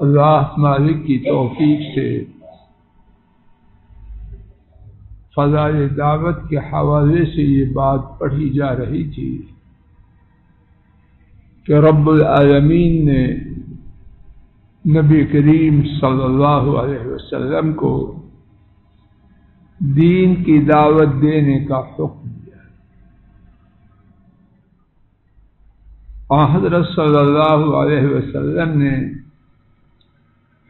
अल्लाह मालिक की तोफीक से। फजाल दावत के हवाले से ये बात पढ़ी जा रही थी कि रब्बुल आलमीन ने नबी करीम सल्लल्लाहु अलैहि वसल्लम को दीन की दावत देने का हुक्म दिया। हज़रत सल्लल्लाहु अलैहि वसल्लम ने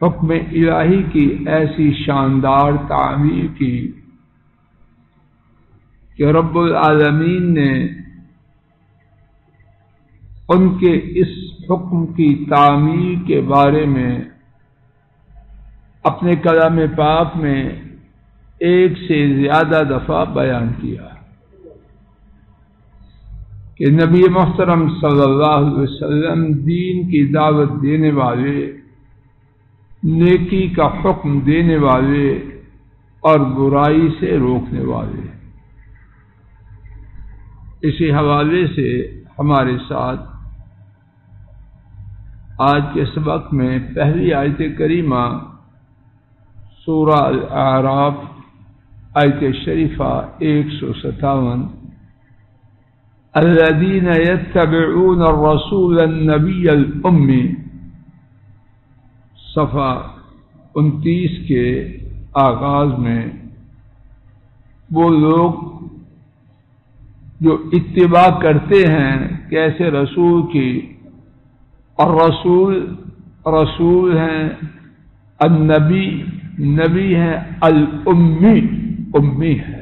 हुक्म इलाही की ऐसी शानदार तामीर की, कि रब्बुल आलमीन ने उनके इस हुक्म की तामीर के बारे में अपने कलाम पाक में एक से ज़्यादा दफ़ा बयान किया, कि नबी मोहतरम सल्लल्लाहु अलैहि वसल्लम दीन की दावत देने वाले नेकी का हुक्म देने वाले और बुराई से रोकने वाले। इसी हवाले से हमारे साथ आज के सबक में पहली आयत करीमा, सूरा आराफ आयत शरीफा एक सौ सतावन अल्लादीन यत्तबऊन रसूल नबी उम्मी। सफ़ा उनतीस के आगाज़ में वो लोग जो इत्तिबा करते हैं कैसे रसूल की, और रसूल रसूल हैं नबी नबी हैं अल उम्मी उम्मी है।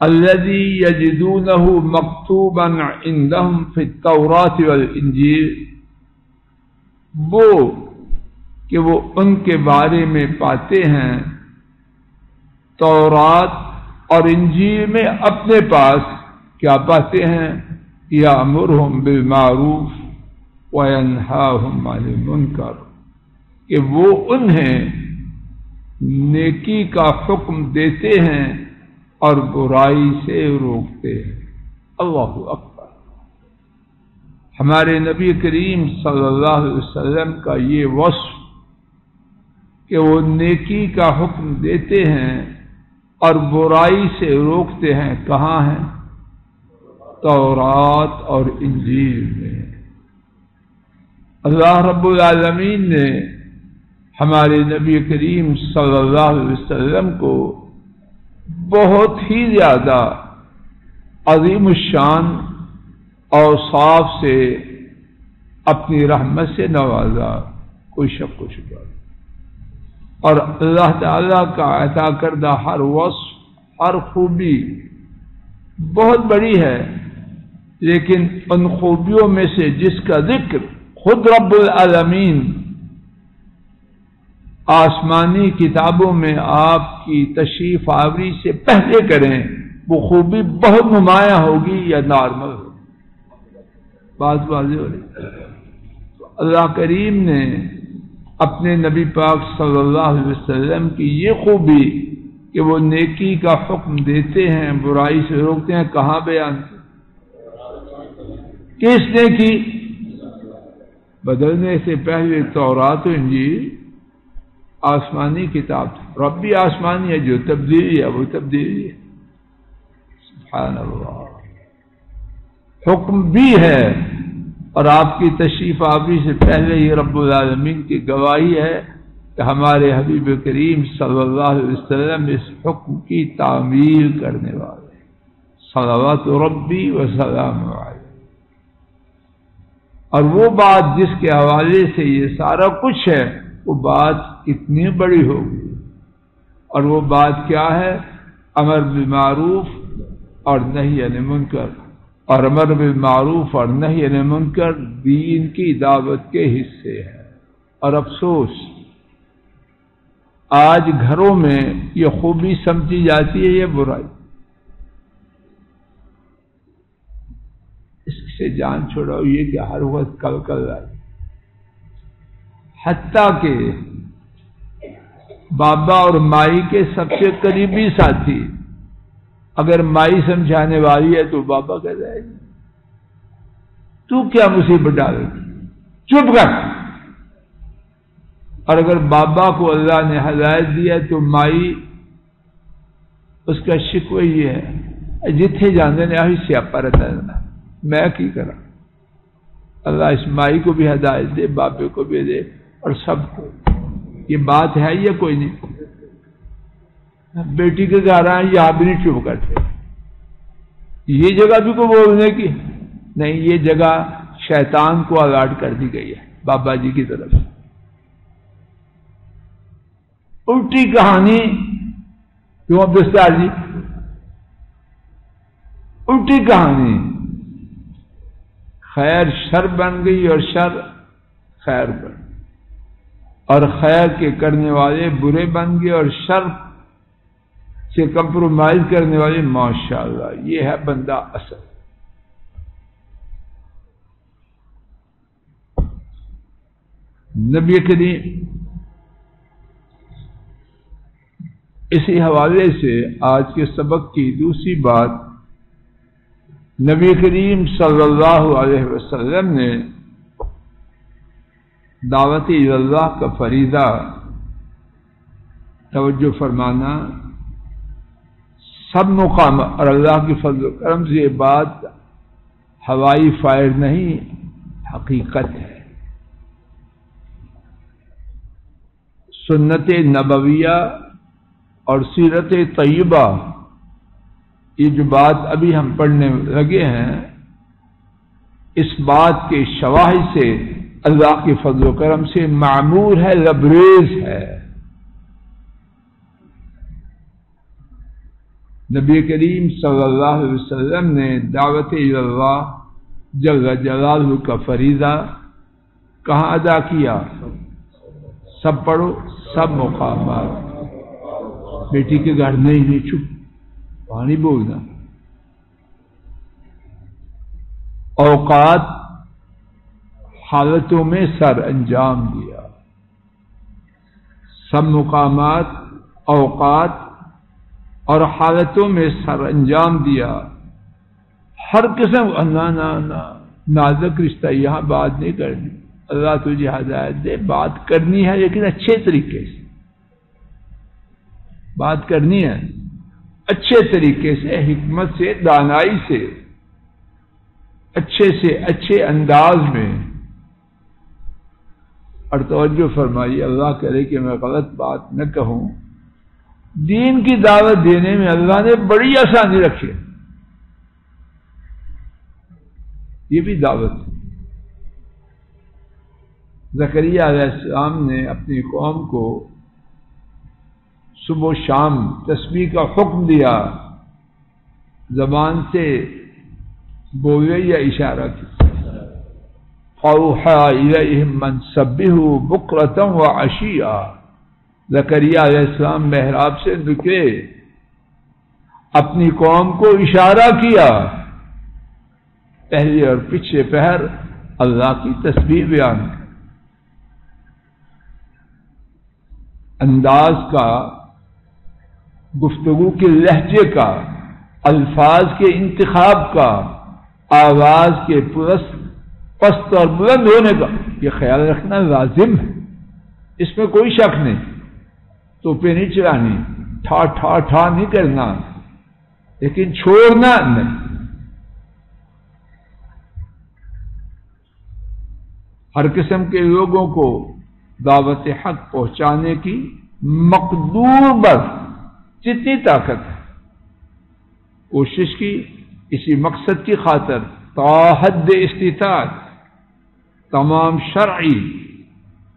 अल्लदी यजिदूनहु मकतूबन इंदहम फि तौरात वल इंजील। वो कि वो उनके बारे में पाते हैं, तौरात और इंजील में अपने पास क्या पाते हैं? या मुरहम बिलमारूफ वनहाहम मुनकर। कि वो उन्हें नेकी का हुक्म देते हैं और बुराई से रोकते हैं। अल्लाह अकबर। हमारे नबी करीम सल्लल्लाहु अलैहि वसल्लम का ये वस्फ कि वो नेकी का हुक्म देते हैं और बुराई से रोकते हैं। कहाँ हैं? तौरात और इंजील में। अल्लाह रब्बुल आलमीन ने हमारे नबी करीम सल्लल्लाहु अलैहि वसल्लम को बहुत ही ज़्यादा अजीम शान और साफ़ से अपनी रहमत से नवाजा, कोई शक को कुछ और अल्लाह ताला का अता करदा हर वस्फ, हर खूबी बहुत बड़ी है, लेकिन उन खूबियों में से जिसका ज़िक्र खुद रब्बुल आलमीन आसमानी किताबों में आपकी तशरीफ़ आवरी से पहले करें, वो खूबी बहुत नुमाया होगी या नॉर्मल होगी। बात वाजे हो रही। तो अल्लाह करीम ने अपने नबी पाक सल्लल्लाहु अलैहि वसल्लम की ये खूबी कि वो नेकी का हुक्म देते हैं, बुराई से रोकते हैं, कहाँ बयान किसने की बदलने से पहले तौरात इंजील, आसमानी किताब। रब भी आसमानी है, जो तब्दीली है, वो तब्दीली है। हुक्म भी है और आपकी तशरीफ़ आवरी से पहले रब्बुल आलमीन की गवाही है कि हमारे हबीब करीम सल्लल्लाहु इस हुक्म की तामील करने वाले सलावत रबी व सलाम और वो बात जिसके हवाले से ये सारा कुछ है, वो बात कितनी बड़ी होगी और वो बात क्या है? अमर बिमारूफ और नहीं मुनकर और अमर बिल मारूफ और नहीं मुनकर दीन की दावत के हिस्से है। और अफसोस, आज घरों में ये खूबी समझी जाती है, ये बुराई। इससे जान छोड़ाओ, ये कि हर वक्त कल कल आई हत्या के बाबा और माई के सबसे करीबी साथी अगर माई समझाने वाली है तो बाबा कह जाएगी तू क्या मुसीबत डालेगी? चुप कर। और अगर बाबा को अल्लाह ने हदायत दिया तो माई, उसका शिकव ये है जिथे जाने ने आही सियापा रहता है मैं की करा? अल्लाह इस माई को भी हदायत दे, बाबे को भी दे और सबको। ये बात है या कोई नहीं? बेटी के घर आए यहाँ भी नहीं चुप करते। ये जगह भी को बोलने की नहीं, ये जगह शैतान को अलाट कर दी गई है, बाबा जी की तरफ़ से। उल्टी कहानी, क्यों अब्दुस्तार जी? उल्टी कहानी। खैर, शर बन गई और शर खैर बन और खैर के करने वाले बुरे बन गए और शर से कंप्रोमाइज करने वाले, माशाल्लाह, ये है बंदा असल। नबी करीम इसी हवाले से आज के सबक की दूसरी बात, नबी करीम सल्लल्लाहु अलैहि वसल्लम ने दावत का फरीदा तवज्जो फरमाना सब मुकाम और अल्लाह की फजल करम से ये बात हवाई फायर नहीं, हकीकत है। सुन्नत नबविया और सीरत तय्यबा, ये जो बात अभी हम पढ़ने लगे हैं, इस बात के शवाह से अल्लाह के फजल करम से मामूर है, लबरेज है। नबी करीम सल्लल्लाहु अलैहि वसल्लम ने दावत अल्लाह जल जलाल का फरीदा कहाँ अदा किया? सब पढ़ो, सब मुकाम बेटी के घर नहीं नहीं चुप पानी बोलना औकात हालतों में सर अंजाम दिया। सब मुकाम औकात और हालतों में सर अंजाम दिया। हर किस्म ना ना ना, नाजक रिश्ता, यहाँ बात नहीं करनी। अल्लाह तुझे हदायत दे। बात करनी है, लेकिन अच्छे तरीके से। बात करनी है, अच्छे तरीके से, हिकमत से, दानाई से, अच्छे से, अच्छे अंदाज में। और तोज्जो फरमाई अल्लाह करे कि मैं गलत बात न कहूँ। दीन की दावत देने में अल्लाह ने बड़ी आसानी रखी है। ये भी दावत है। जकरिया ने अपनी कौम को सुबह शाम तस्वीर का हुक्म दिया। जबान से बोले या इशारा की मनसबिहु बुकरतम व अशिया। जकरिया इस्लाम महराब से निकले अपनी कौम को इशारा किया। पहले और पिछले पहर अल्लाह की तस्वीर बयान अंदाज का, गुफ्तगु के लहजे का, अल्फाज के इंतखाब का, आवाज़ के पुरस्त, पस्त और बुलंद होने का यह ख्याल रखना लाजिम है। इसमें कोई शक नहीं। तो पे नहीं चलानी ठा ठा ठा नहीं करना। लेकिन छोड़ना नहीं। हर किस्म के लोगों को दावत हक पहुँचाने की मकदूर बस जितनी ताकत है। कोशिश की इसी मकसद की खातर ताहद इस्तात तमाम शर्ई।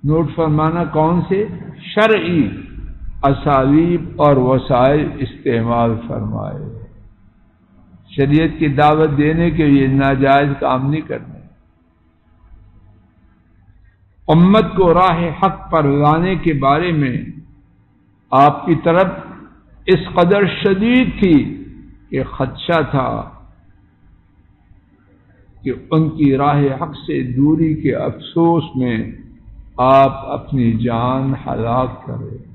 नोट फरमाना कौन से? शर्ई। असालीब और वसाइल इस्तेमाल फरमाए। शरीयत की दावत देने के लिए नाजायज काम नहीं करने। उम्मत को राह हक पर लाने के बारे में आपकी तरफ़ इस कदर शदीद थी कि खदशा था कि उनकी राह हक से दूरी के अफसोस में आप अपनी जान हलाक करें।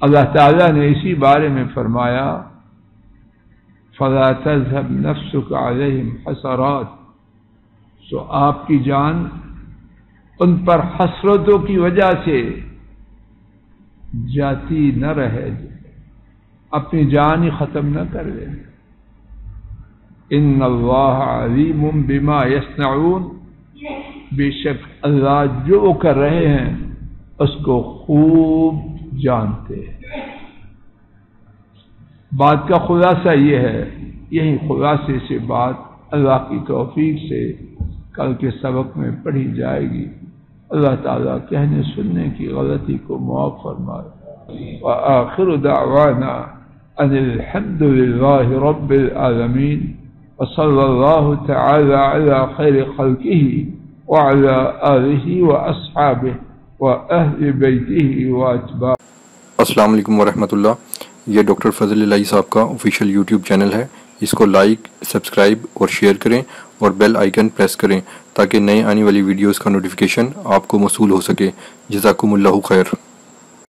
अल्लाह ताला ने इसी बारे में फरमाया फ़ला तजहब नफ्स अलहम हसरात सो आपकी जान उन पर हसरतों की वजह से जाती न रहे अपनी जान ही ख़त्म न कर ले इन अलीम बिमा यसनाउन बेशक अल्लाह जो कर रहे हैं उसको खूब जानते हैं। बात का खुलासा यह है, यही खुलासे से बात अल्लाह की तोफीक से कल के सबक में पढ़ी जाएगी। अल्लाह ताला कहने सुनने की गलती को मुआफ फरमाए आखिर दावाना खैर खल्किही व अला आलिहि व अस्हाबिहि व अहल बैतिही अस्सलाम वालेकुम वरहमतुल्लाह। ये डॉक्टर फजल साहब का ऑफिशियल यूट्यूब चैनल है। इसको लाइक सब्सक्राइब और शेयर करें और बेल आइकन प्रेस करें ताकि नए आने वाली वीडियोस का नोटिफिकेशन आपको मसूल हो सके। जजाकुमुल्लाह खैर।